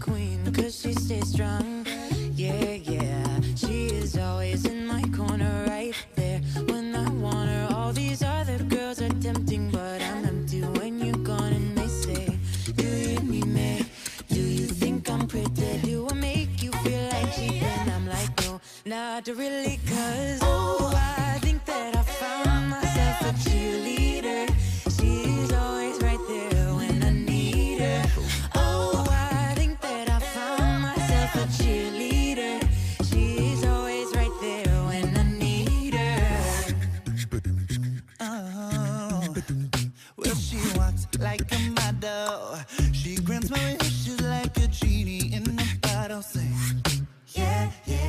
queen, cause she stays strong. Yeah, yeah, she is always in my corner, right there when I want her. All these other girls are tempting, but I'm empty when you're gone. And they say, Do you need me? Do you think I'm pretty? Do I make you feel like cheating? I'm like, No, not really, cause. Oh, like a model. She grants my wishes like a genie in a bottle. Say, yeah, yeah.